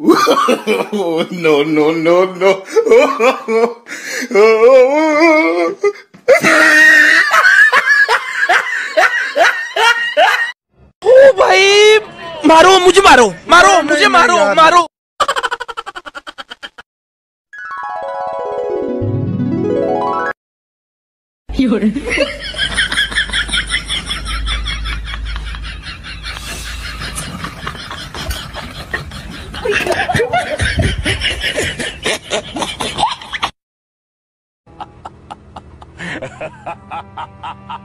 no, no, no, no. ओ भाई मारो मुझे मारो मारो मुझे मारो मारो ha ha ha